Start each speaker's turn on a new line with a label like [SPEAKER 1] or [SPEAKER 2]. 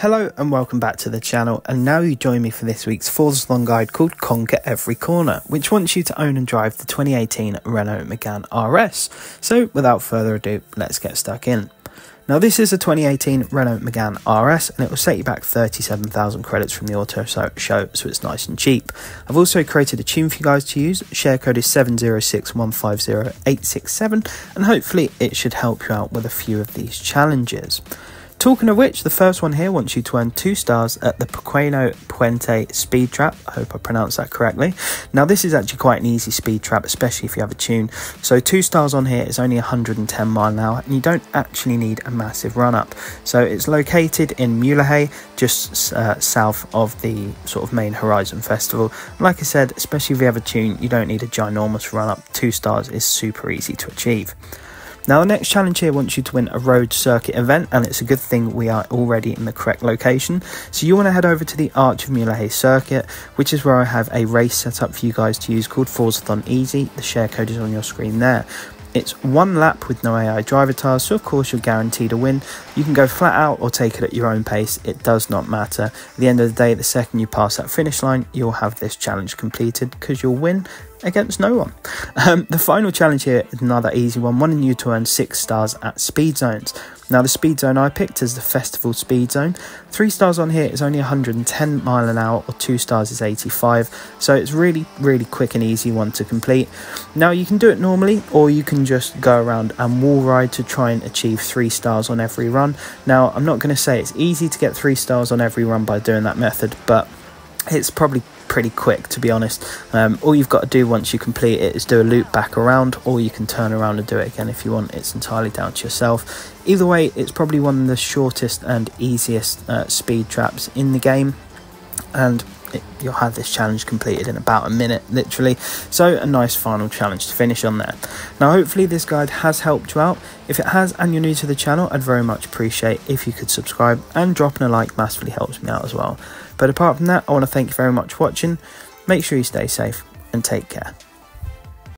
[SPEAKER 1] Hello and welcome back to the channel and now you join me for this week's Forzathon guide called Conquer Every Corner which wants you to own and drive the 2018 Renault Megane RS. So without further ado let's get stuck in. Now this is a 2018 Renault Megane RS and it will set you back 37,000 credits from the auto show so it's nice and cheap. I've also created a tune for you guys to use, share code is 706150867 and hopefully it should help you out with a few of these challenges. Talking of which, the first one here wants you to earn two stars at the Pequeno Puente speed trap. I hope I pronounced that correctly. Now, this is actually quite an easy speed trap, especially if you have a tune. So, two stars on here is only 110 mile an hour, and you don't actually need a massive run up. So, it's located in Mulegé, just uh, south of the sort of main Horizon Festival. Like I said, especially if you have a tune, you don't need a ginormous run up. Two stars is super easy to achieve. Now the next challenge here wants you to win a road circuit event and it's a good thing we are already in the correct location. So you want to head over to the Arch of Mulegé circuit which is where I have a race set up for you guys to use called Forzathon Easy. The share code is on your screen there. It's one lap with no AI Drivatars, so of course you're guaranteed a win. You can go flat out or take it at your own pace, it does not matter. At the end of the day, the second you pass that finish line, you'll have this challenge completed because you'll win against no one. Um, the final challenge here is another easy one, wanting you to earn 6 stars at speed zones. Now the speed zone I picked is the festival speed zone. 3 stars on here is only 110 mile an hour or 2 stars is 85 so it's really really quick and easy one to complete. Now you can do it normally or you can just go around and wall ride to try and achieve 3 stars on every run. Now I'm not going to say it's easy to get 3 stars on every run by doing that method but it's probably pretty quick to be honest. Um, all you've got to do once you complete it is do a loop back around or you can turn around and do it again if you want. It's entirely down to yourself. Either way it's probably one of the shortest and easiest uh, speed traps in the game. And it, you'll have this challenge completed in about a minute literally. So a nice final challenge to finish on there. Now hopefully this guide has helped you out. If it has and you're new to the channel i'd very much appreciate if you could subscribe and dropping a like massively helps me out as well. But apart from that i want to thank you very much for watching. Make sure you stay safe and take care